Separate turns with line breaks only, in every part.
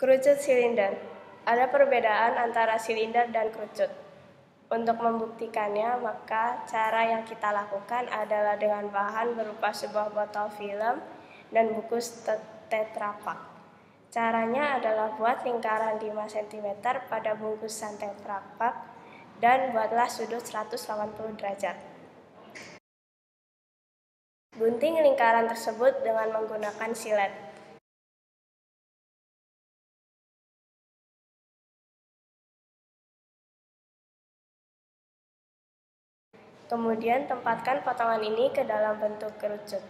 Kerucut silinder. Ada perbedaan antara silinder dan kerucut. Untuk membuktikannya, maka cara yang kita lakukan adalah dengan bahan berupa sebuah botol film dan bungkus tetra pak. Caranya adalah buat lingkaran 5 cm pada bungkusan tetra pak dan buatlah sudut 180 derajat. Gunting lingkaran tersebut dengan menggunakan silet. Kemudian tempatkan potongan ini ke dalam bentuk kerucut.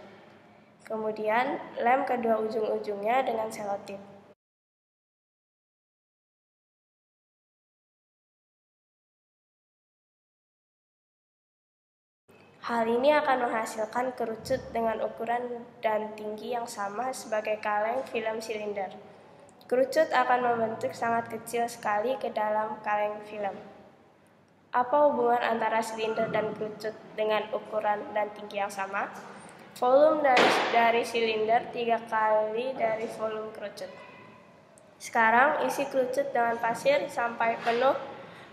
Kemudian lem kedua ujung-ujungnya dengan selotip. Hal ini akan menghasilkan kerucut dengan ukuran dan tinggi yang sama sebagai kaleng film silinder. Kerucut akan membentuk sangat kecil sekali ke dalam kaleng film. Apa hubungan antara silinder dan kerucut dengan ukuran dan tinggi yang sama? Volume dari, dari silinder tiga kali dari volume kerucut. Sekarang isi kerucut dengan pasir sampai penuh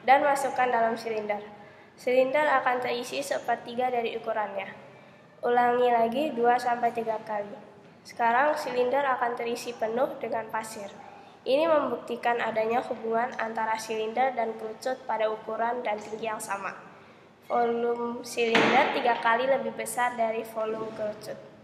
dan masukkan dalam silinder. Silinder akan terisi sepertiga dari ukurannya. Ulangi lagi 2-3 kali. Sekarang silinder akan terisi penuh dengan pasir. Ini membuktikan adanya hubungan antara silinder dan kerucut pada ukuran dan tinggi yang sama. Volume silinder tiga kali lebih besar dari volume kerucut.